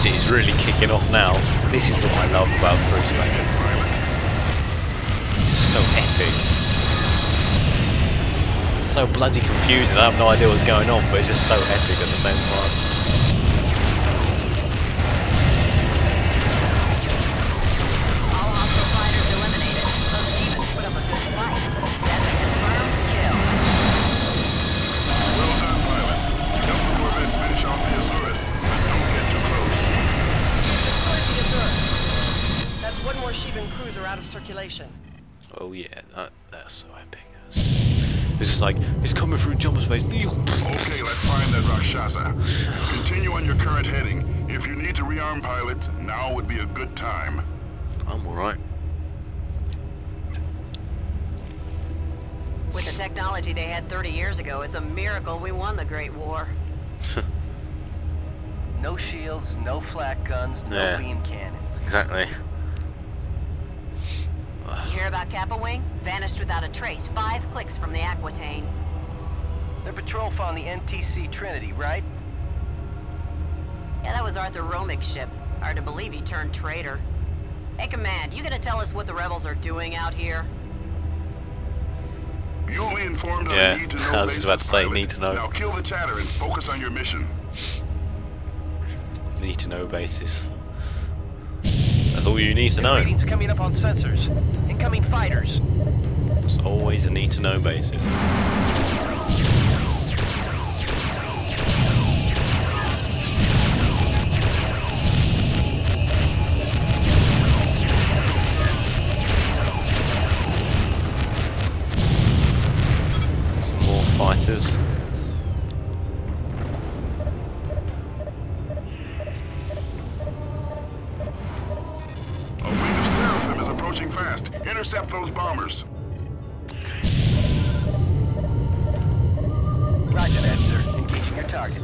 community is really kicking off now. This is what I love about Cruise It's just so epic. So bloody confusing, I have no idea what's going on, but it's just so epic at the same time. Oh yeah, that, that's so epic. It's just, it's just like, it's coming through jumper space. Okay, let's find that Rakshasa. Continue on your current heading. If you need to rearm pilot, now would be a good time. I'm alright. With the technology they had 30 years ago, it's a miracle we won the Great War. no shields, no flak guns, no yeah. beam cannons. Exactly. You hear about Kappa Wing? Vanished without a trace, five clicks from the Aquitaine. Their patrol found the NTC Trinity, right? Yeah, that was Arthur Romick's ship. Hard to believe he turned traitor. Hey, Command, you gonna tell us what the rebels are doing out here? You'll be informed on yeah, the need to know I was just about to say pilot. need to know. Now kill the chatter and focus on your mission. Need to know basis. That's all you need to know. Readings coming up on sensors. Incoming fighters. It's always a need to know basis. Approaching fast. Intercept those bombers. Roger that, sir. Engaging your target.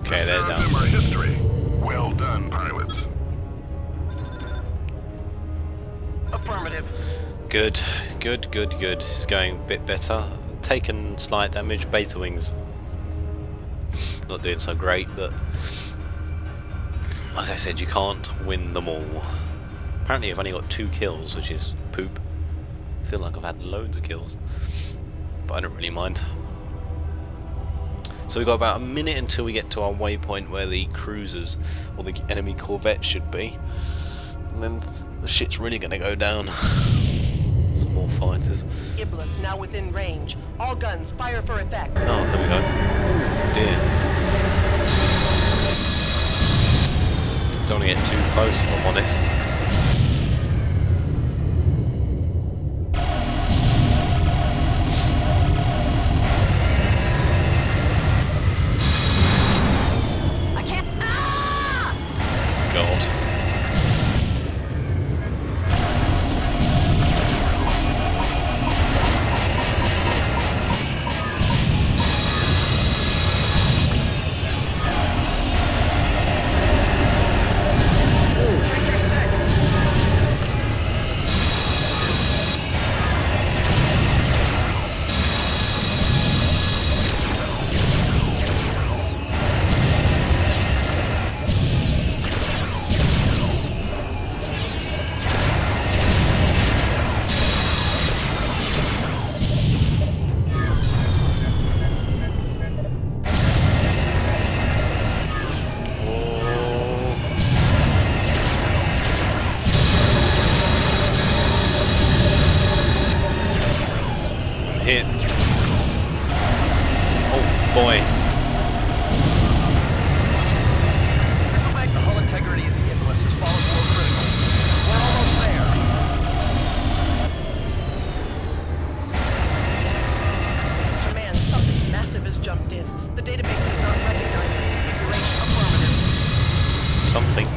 Okay, the they're Seraphim are history. Well done, pilots. Affirmative. Good, good, good, good. This is going a bit better. Taken slight damage. Beta wings not doing so great, but like I said, you can't win them all. Apparently, I've only got two kills, which is poop. I feel like I've had loads of kills, but I don't really mind. So we've got about a minute until we get to our waypoint where the cruisers or the enemy corvette should be. And then the shit's really going to go down. Some more fighters. Now within range. All guns fire for effect. Oh, there we go. Oh dear. Don't want to get too close, if I'm honest.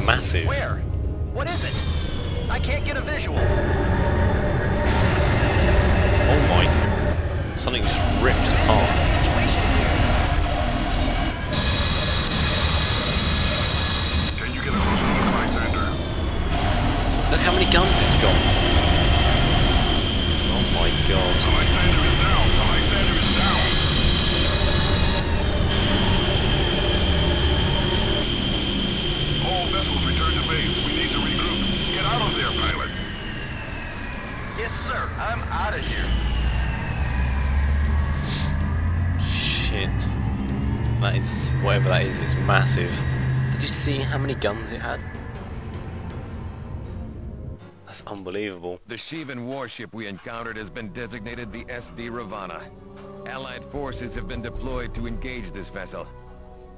Massive. Where? What is it? I can't get a visual. Oh my. Something just ripped apart. Can you get a closer look, Lysander? Look how many guns it's got. Oh god. The Lysander is down. The Lysander is down. All vessels return to base. We need to regroup. Get out of there, pilots. Yes, sir. I'm out of here. Shit. That is, whatever that is, it's massive. Did you see how many guns it had? That's unbelievable. The Shivan warship we encountered has been designated the SD Ravana. Allied forces have been deployed to engage this vessel.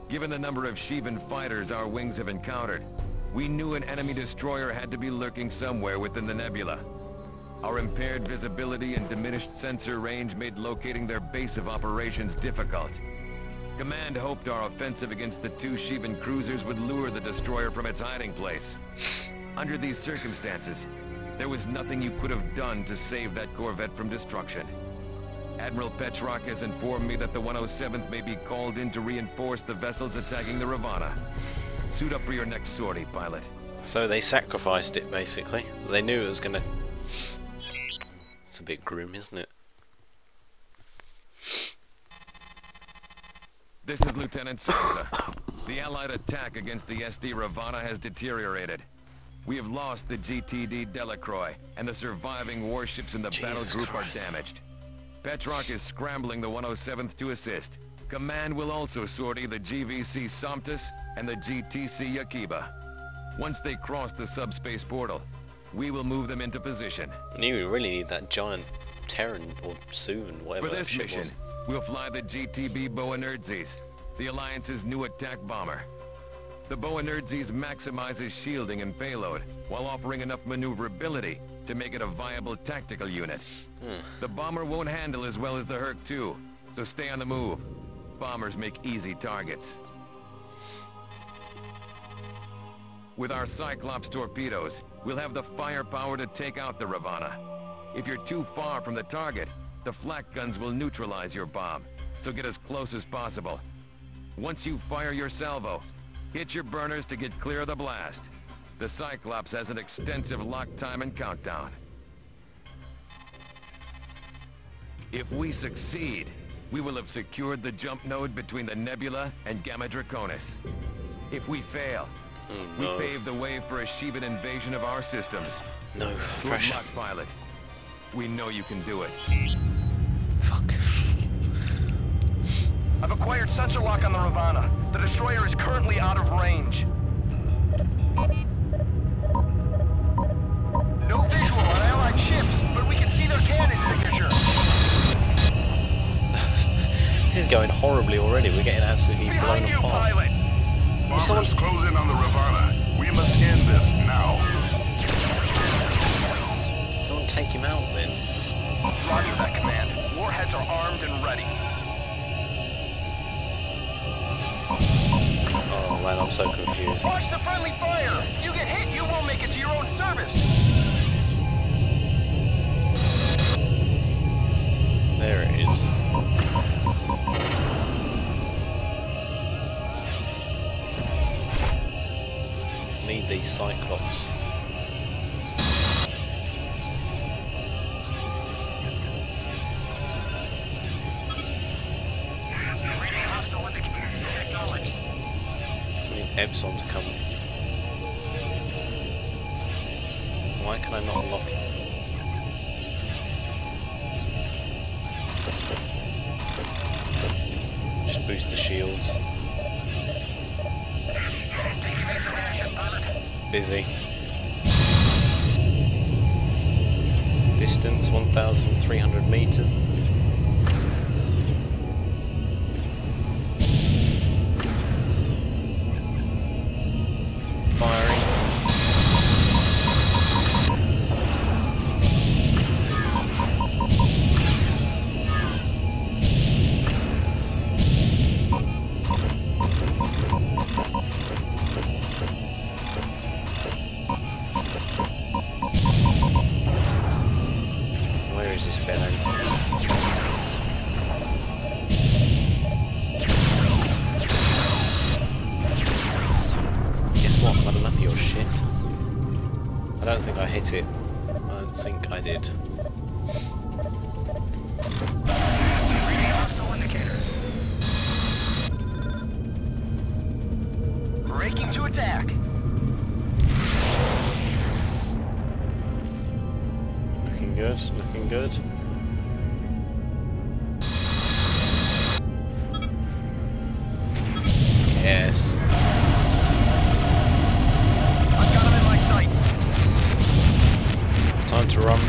Given the number of Shivan fighters our wings have encountered, we knew an enemy destroyer had to be lurking somewhere within the nebula. Our impaired visibility and diminished sensor range made locating their base of operations difficult. Command hoped our offensive against the two Shivan cruisers would lure the destroyer from its hiding place. Under these circumstances, there was nothing you could have done to save that corvette from destruction. Admiral Petrarch has informed me that the 107th may be called in to reinforce the vessels attacking the Ravana. Suit up for your next sortie, pilot. So they sacrificed it, basically. They knew it was gonna... It's a bit grim, isn't it? This is Lieutenant Sousa. The Allied attack against the SD Ravana has deteriorated. We have lost the GTD Delacroix, and the surviving warships in the battle group Christ. are damaged. Petrarch is scrambling the 107th to assist. Command will also sortie the GVC Somptus and the GTC Yakiba. Once they cross the subspace portal, we will move them into position. I knew we really need that giant Terran or Suvan, whatever For this mission, was. We'll fly the GTB Boanerges, the Alliance's new attack bomber. The Boanerges maximizes shielding and payload, while offering enough maneuverability to make it a viable tactical unit. Hmm. The bomber won't handle as well as the Herc-2, so stay on the move. Bombers make easy targets. With our Cyclops torpedoes, we'll have the firepower to take out the Ravana. If you're too far from the target, the flak guns will neutralize your bomb, so get as close as possible. Once you fire your salvo, hit your burners to get clear of the blast. The Cyclops has an extensive lock time and countdown. If we succeed, we will have secured the jump node between the Nebula and Gamma Draconis. If we fail, Oh, we pave the way for a Shivan invasion of our systems. No, pressure. pilot. We know you can do it. I've acquired sensor lock on the Ravana. The destroyer is currently out of range. No visual on Allied ships, but we can see their cannon signature. This is going horribly already. We're getting absolutely blown Behind you, apart. pilot! Bombers close in on the Ravana. We must end this now. Someone take him out then. Roger that command. Warheads are armed and ready. Man, I'm so confused. Watch the friendly fire! You get hit, you won't make it to your own service! There it is. Need these Cyclops. Busy. Distance 1,300 meters. Where is this bed antenna? Guess what? I've your shit. I don't think I hit it. I don't think I did. Looking good, looking good. Yes. I've got him in my sight. Time to run.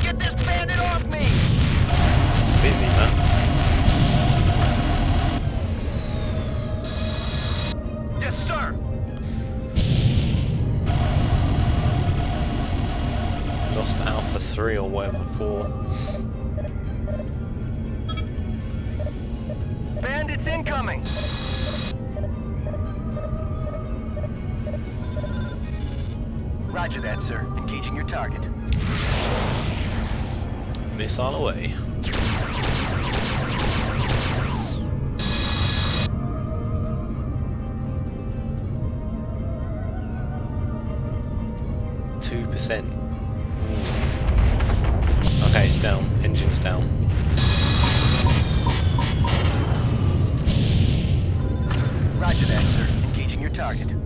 Get this bandit off me! Busy, man. Or whatever 4. Bandits incoming. Roger that, sir. Engaging your target. Missile away. Two percent. Okay, it's down. Engine's down. Roger that, sir. Engaging your target.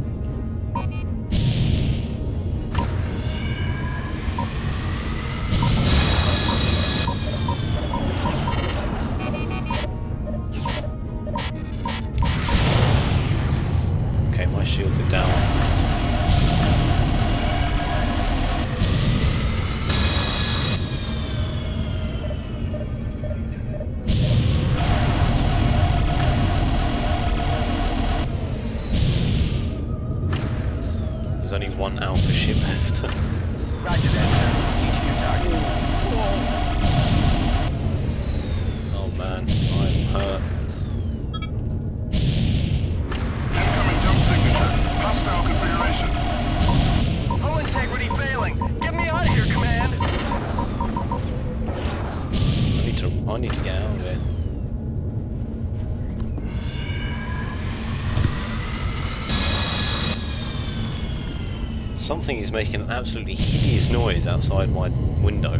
Something is making an absolutely hideous noise outside my window.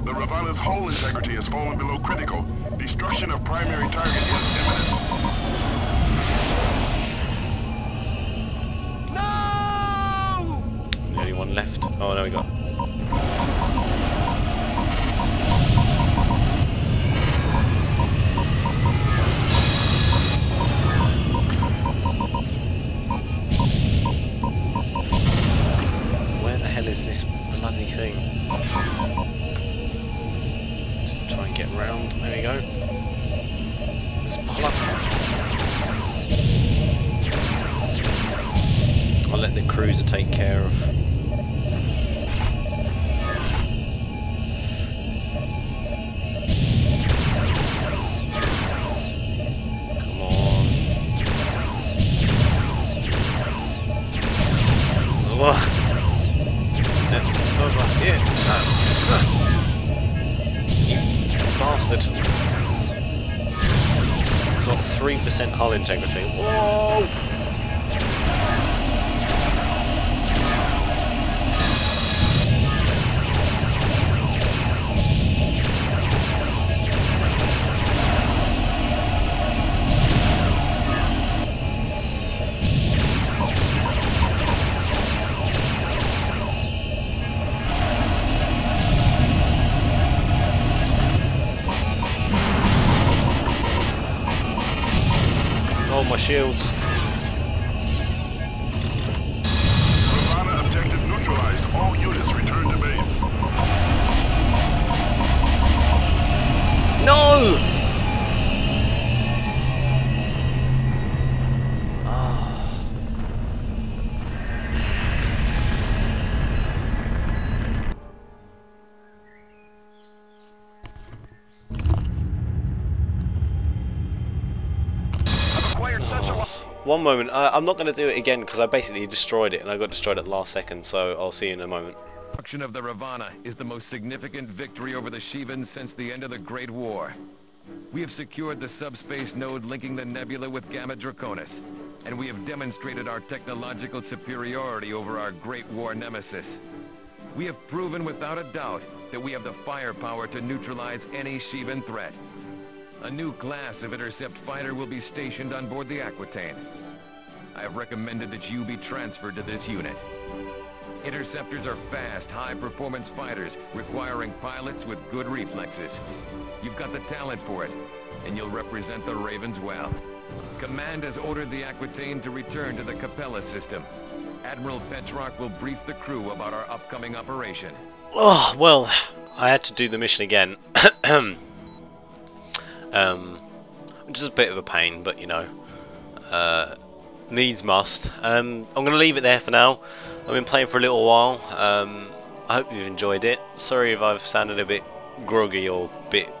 The Ravana's hull integrity has fallen below critical. Destruction of primary target is imminent. No! The only one left. Oh, there we go. I'll let the cruiser take care of. It's got 3% hull integrity. Whoa! Oh, my shields. one. Moment, uh, I'm not going to do it again because I basically destroyed it and I got destroyed at the last second, so I'll see you in a moment. Destruction of the Ravana is the most significant victory over the Shivans since the end of the Great War. We have secured the subspace node linking the nebula with Gamma Draconis, and we have demonstrated our technological superiority over our Great War nemesis. We have proven without a doubt that we have the firepower to neutralize any Shivan threat. A new class of intercept fighter will be stationed on board the Aquitaine. I have recommended that you be transferred to this unit. Interceptors are fast, high-performance fighters requiring pilots with good reflexes. You've got the talent for it, and you'll represent the Ravens well. Command has ordered the Aquitaine to return to the Capella system. Admiral Petrarch will brief the crew about our upcoming operation. Oh, well, I had to do the mission again. um, which is a bit of a pain, but you know, uh, needs must. Um, I'm going to leave it there for now. I've been playing for a little while. Um, I hope you've enjoyed it. Sorry if I've sounded a bit groggy or a bit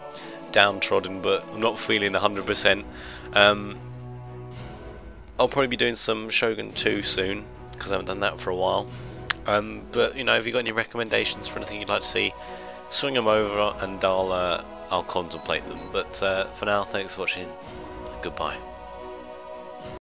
downtrodden, but I'm not feeling 100%. Um, I'll probably be doing some Shogun 2 soon, because I haven't done that for a while. Um, but you know, if you've got any recommendations for anything you'd like to see, swing them over and I'll uh, I'll contemplate them. But uh, for now, thanks for watching. Goodbye.